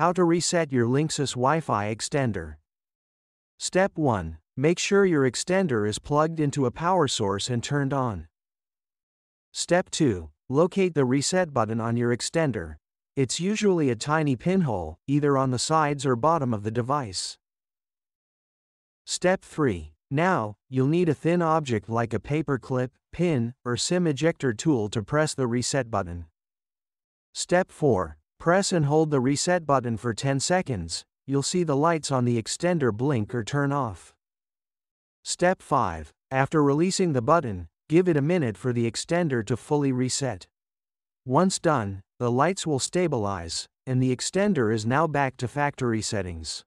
How to reset your Linksys Wi-Fi extender. Step 1. Make sure your extender is plugged into a power source and turned on. Step 2. Locate the reset button on your extender. It's usually a tiny pinhole, either on the sides or bottom of the device. Step 3. Now, you'll need a thin object like a paper clip, pin, or SIM ejector tool to press the reset button. Step 4. Press and hold the reset button for 10 seconds, you'll see the lights on the extender blink or turn off. Step 5. After releasing the button, give it a minute for the extender to fully reset. Once done, the lights will stabilize, and the extender is now back to factory settings.